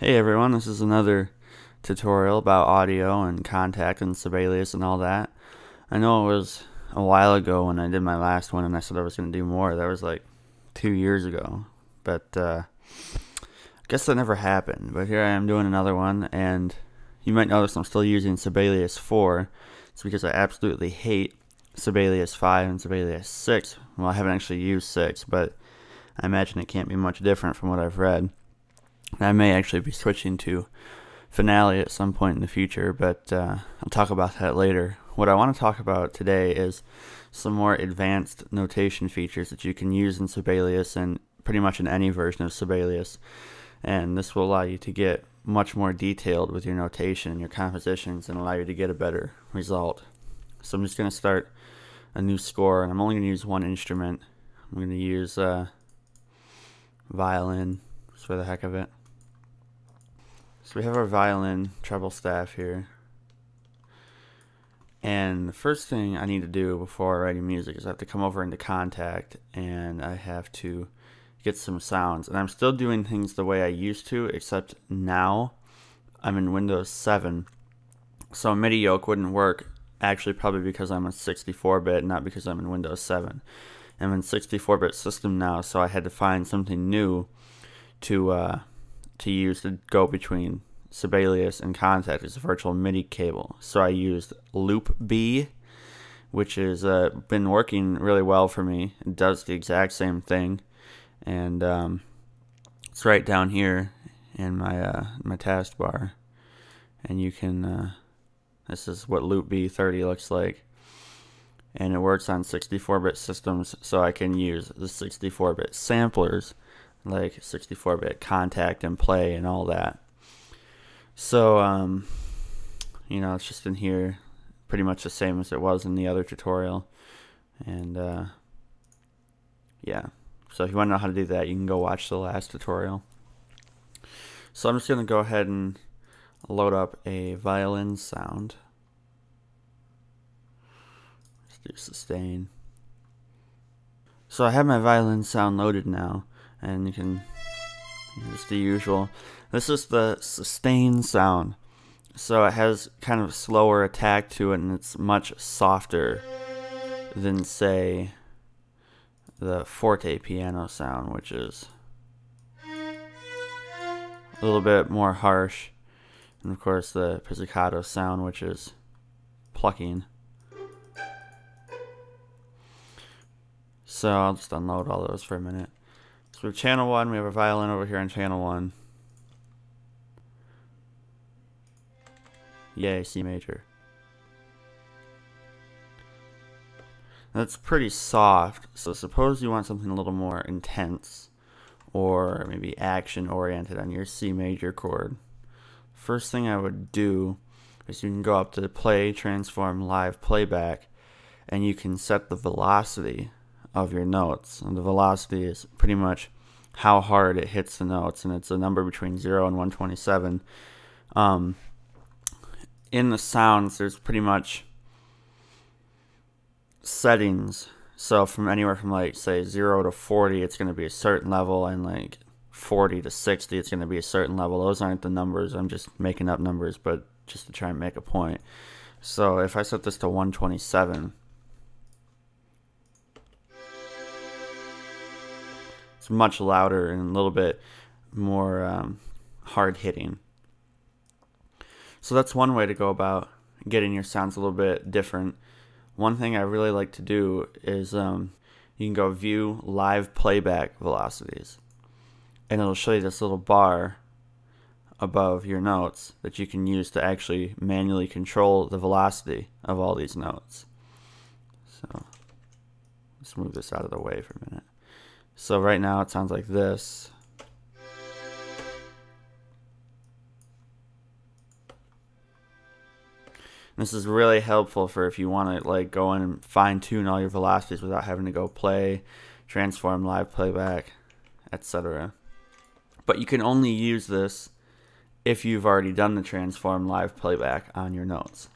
Hey everyone, this is another tutorial about audio and Kontakt and Sibelius and all that. I know it was a while ago when I did my last one and I said I was going to do more. That was like two years ago. But uh, I guess that never happened. But here I am doing another one and you might notice I'm still using Sibelius 4. It's because I absolutely hate Sibelius 5 and Sibelius 6. Well, I haven't actually used 6, but I imagine it can't be much different from what I've read. I may actually be switching to Finale at some point in the future, but uh, I'll talk about that later. What I want to talk about today is some more advanced notation features that you can use in Sibelius and pretty much in any version of Sibelius. And this will allow you to get much more detailed with your notation and your compositions and allow you to get a better result. So I'm just going to start a new score, and I'm only going to use one instrument. I'm going to use uh, violin just for the heck of it. So we have our violin treble staff here. And the first thing I need to do before writing music is I have to come over into Kontakt and I have to get some sounds. And I'm still doing things the way I used to, except now I'm in Windows 7. So MIDI yoke wouldn't work, actually probably because I'm a 64-bit, not because I'm in Windows 7. I'm in 64-bit system now, so I had to find something new to uh, to use to go between Sibelius and Kontakt is a virtual MIDI cable. So I used LoopBe, which has uh, been working really well for me. It does the exact same thing, and um, it's right down here in my uh, my taskbar, and you can. Uh, this is what LoopBe30 looks like, and it works on 64-bit systems, so I can use the 64-bit samplers like 64-bit Kontakt and play and all that. So, um, you know, it's just in here pretty much the same as it was in the other tutorial. And, uh, yeah. So if you want to know how to do that, you can go watch the last tutorial. So I'm just going to go ahead and load up a violin sound. Let's do sustain. So I have my violin sound loaded now and you can just the usual. This is the sustain sound. So it has kind of slower attack to it and it's much softer than say the forte piano sound, which is a little bit more harsh. And of course the pizzicato sound, which is plucking. So I'll just unload all those for a minute. So channel one, we have a violin over here on channel one. Yay, C major. That's pretty soft, so suppose you want something a little more intense or maybe action oriented on your C major chord. First thing I would do is you can go up to play, transform, live playback, and you can set the velocity of your notes. And the velocity is pretty much how hard it hits the notes, and it's a number between 0 and 127. Um, in the sounds, there's pretty much settings. So from anywhere from like say 0 to 40, it's going to be a certain level, and like 40 to 60, it's going to be a certain level. Those aren't the numbers. I'm just making up numbers, but just to try and make a point. So if I set this to 127, It's much louder and a little bit more um, hard hitting. So that's one way to go about getting your sounds a little bit different. One thing I really like to do is um, you can go view live playback velocities, and it'll show you this little bar above your notes that you can use to actually manually control the velocity of all these notes. So let's move this out of the way for a minute. So right now it sounds like this. This is really helpful for if you want to like go in and fine tune all your velocities without having to go play, transform, live playback, etc. But you can only use this if you've already done the transform live playback on your notes.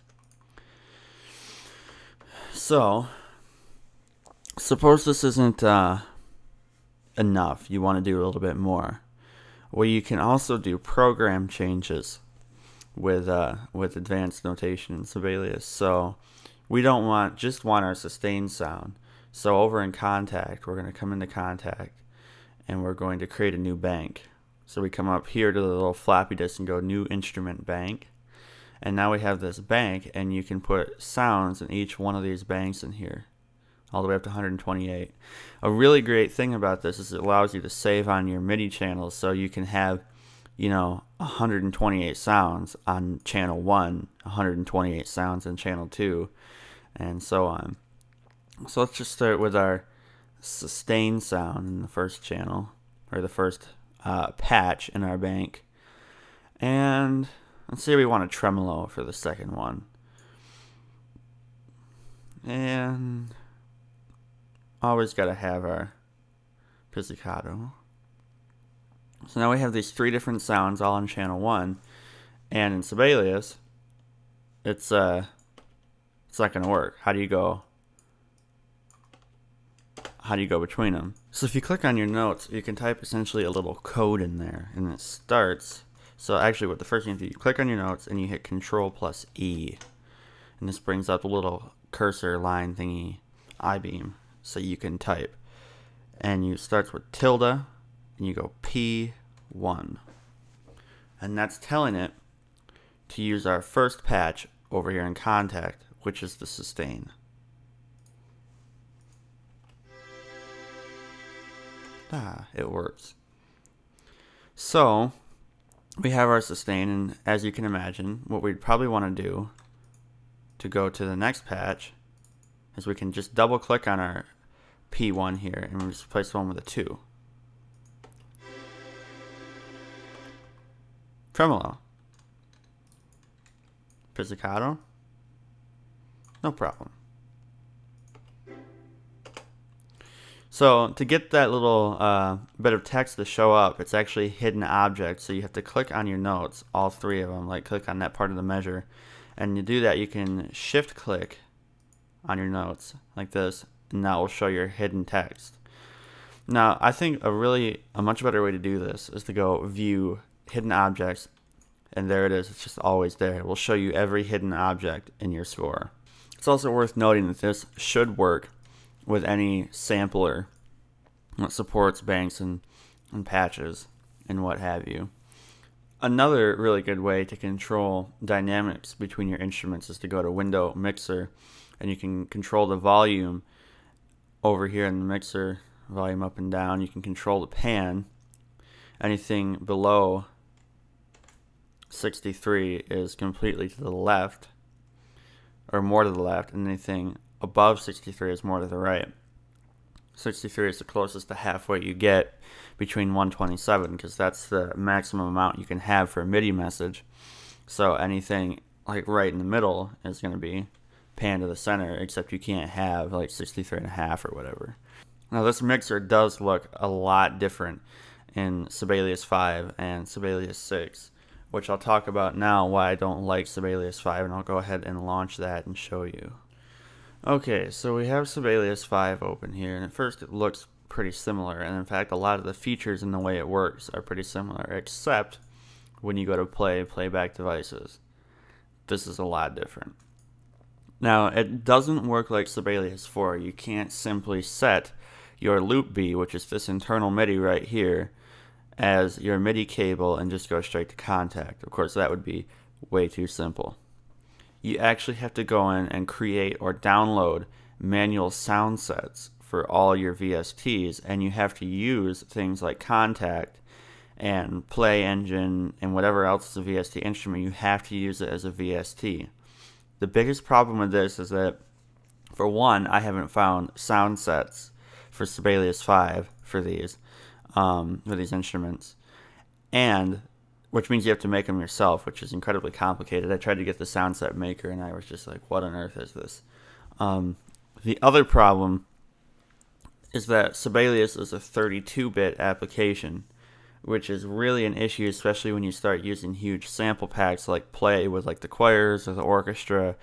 So, suppose this isn't uh, enough. You want to do a little bit more. Well, you can also do program changes with uh, with advanced notation in Sibelius. So we don't want just want our sustained sound. So over in Kontakt, we're going to come into Kontakt and we're going to create a new bank. So we come up here to the little floppy disk and go new instrument bank. And now we have this bank and you can put sounds in each one of these banks in here all the way up to 128. A really great thing about this is it allows you to save on your MIDI channels so you can have, you know, 128 sounds on channel 1, 128 sounds in channel 2, and so on. So let's just start with our sustain sound in the first channel, or the first uh, patch in our bank. And let's say we want a tremolo for the second one. And always got to have our pizzicato. So now we have these three different sounds all on channel one, and in Sibelius, it's uh, it's not gonna work. How do you go? How do you go between them? So if you click on your notes, you can type essentially a little code in there, and it starts. So actually, what the first thing you do, you click on your notes and you hit Control plus E, and this brings up a little cursor line thingy, I beam so you can type. And you starts with tilde and you go P1. And that's telling it to use our first patch over here in Kontakt, which is the sustain. Ah, it works. So, we have our sustain, and as you can imagine, what we'd probably want to do to go to the next patch is we can just double click on our P1 here and replace one with a 2. Tremolo. Pizzicato. No problem. So to get that little uh, bit of text to show up, it's actually hidden object. So you have to click on your notes, all three of them, like click on that part of the measure. And you do that, you can shift click on your notes like this, and that will show your hidden text. Now, I think a really a much better way to do this is to go view hidden objects, and there it is. It's just always there. It will show you every hidden object in your score. It's also worth noting that this should work with any sampler that supports banks and, and patches and what have you. Another really good way to control dynamics between your instruments is to go to Window Mixer and you can control the volume over here in the mixer volume up and down. You can control the pan. Anything below 63 is completely to the left or more to the left and anything above 63 is more to the right. 63 is the closest to halfway you get between 127 because that's the maximum amount you can have for a MIDI message. So anything like right in the middle is going to be pan to the center, except you can't have like 63 and a half or whatever. Now this mixer does look a lot different in Sibelius 5 and Sibelius 6, which I'll talk about now why I don't like Sibelius 5 and I'll go ahead and launch that and show you. Okay, so we have Sibelius 5 open here and at first it looks pretty similar and in fact a lot of the features and the way it works are pretty similar except when you go to play playback devices. This is a lot different. Now, it doesn't work like Sibelius 4. You can't simply set your LoopBe, which is this internal MIDI right here, as your MIDI cable and just go straight to Kontakt. Of course, that would be way too simple. You actually have to go in and create or download manual sound sets for all your VSTs, and you have to use things like Kontakt and Play Engine and whatever else is a VST instrument. You have to use it as a VST. The biggest problem with this is that, for one, I haven't found sound sets for Sibelius 5 for these, um, for these instruments. And, which means you have to make them yourself, which is incredibly complicated. I tried to get the sound set maker and I was just like, what on earth is this? Um, the other problem is that Sibelius is a 32 bit application which is really an issue, especially when you start using huge sample packs like play with like the choirs or the orchestra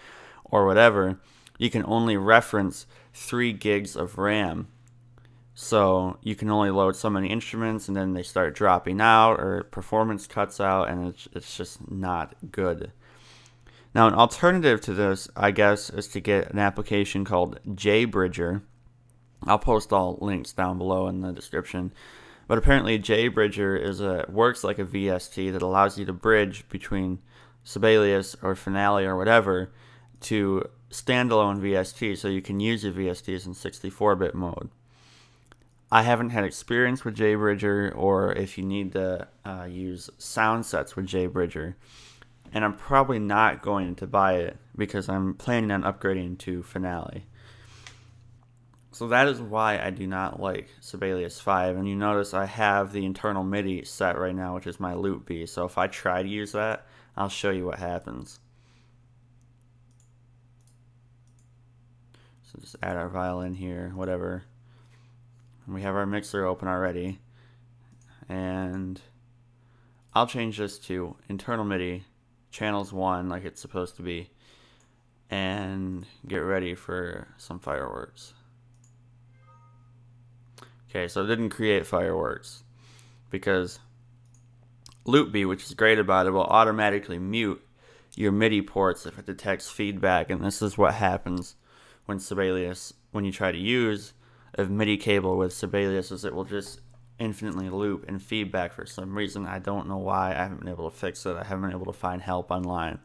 or whatever. You can only reference three gigs of RAM So you can only load so many instruments and then they start dropping out or performance cuts out and it's, it's just not good. Now, an alternative to this, I guess, is to get an application called JBridger. I'll post all links down below in the description. But apparently, JBridger is a works like a VST that allows you to bridge between Sibelius or Finale or whatever to standalone VST, so you can use your VSTs in 64-bit mode. I haven't had experience with JBridger, or if you need to uh, use sound sets with JBridger and I'm probably not going to buy it because I'm planning on upgrading to Finale. So that is why I do not like Sibelius 5. And you notice I have the internal MIDI set right now, which is my LoopBe. So if I try to use that, I'll show you what happens. So just add our violin here, whatever. And we have our mixer open already. And I'll change this to internal MIDI channels one like it's supposed to be and get ready for some fireworks. Okay, so it didn't create fireworks because LoopBe, which is great about it, will automatically mute your MIDI ports if it detects feedback, and this is what happens when Sibelius, when you try to use a MIDI cable with Sibelius, is it will just infinitely loop and feedback for some reason. I don't know why. I haven't been able to fix it. I haven't been able to find help online.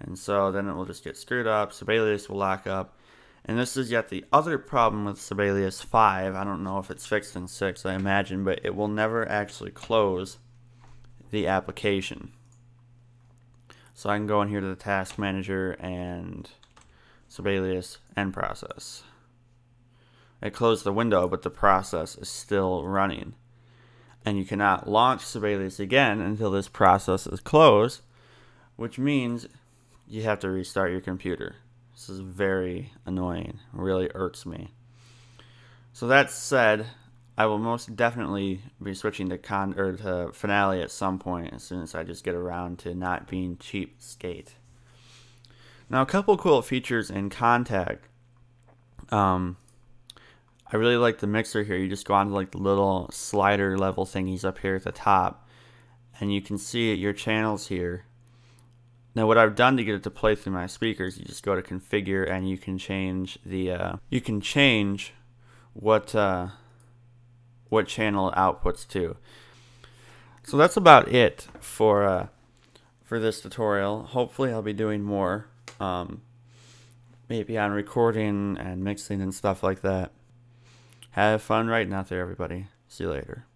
And so then it will just get screwed up. Sibelius will lock up. And this is yet the other problem with Sibelius 5. I don't know if it's fixed in 6, I imagine, but it will never actually close the application. So I can go in here to the task manager and Sibelius end process. It closed the window, but the process is still running. And you cannot launch Sibelius again until this process is closed, which means you have to restart your computer. This is very annoying, really irks me. So that said, I will most definitely be switching to con or to finale at some point as soon as I just get around to not being cheap skate. Now, a couple cool features in Kontakt. Um, I really like the mixer here. You just go onto like the little slider level thingies up here at the top and you can see your channels here. Now what I've done to get it to play through my speakers, you just go to configure and you can change the uh, you can change what uh, what channel it outputs to. So that's about it for uh, for this tutorial. Hopefully I'll be doing more um, maybe on recording and mixing and stuff like that. Have fun writing out there, everybody. See you later.